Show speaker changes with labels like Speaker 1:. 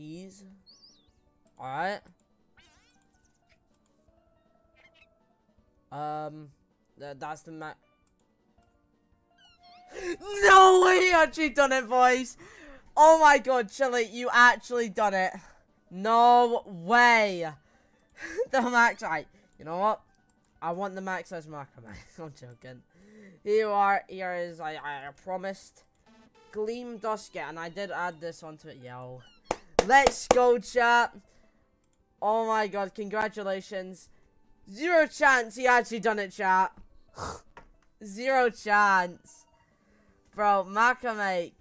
Speaker 1: these. Alright. Um, th that's the max. No way you actually done it, boys! Oh my god, Chili, you actually done it. No way. the max, right, you know what? I want the max as marker, man. I'm joking. Here you are, here is, I, I promised. Gleam Duskit, and I did add this onto it, yo. Let's go, chat. Oh my god, congratulations. Zero chance he actually done it, chat. Zero chance. Bro, Makame,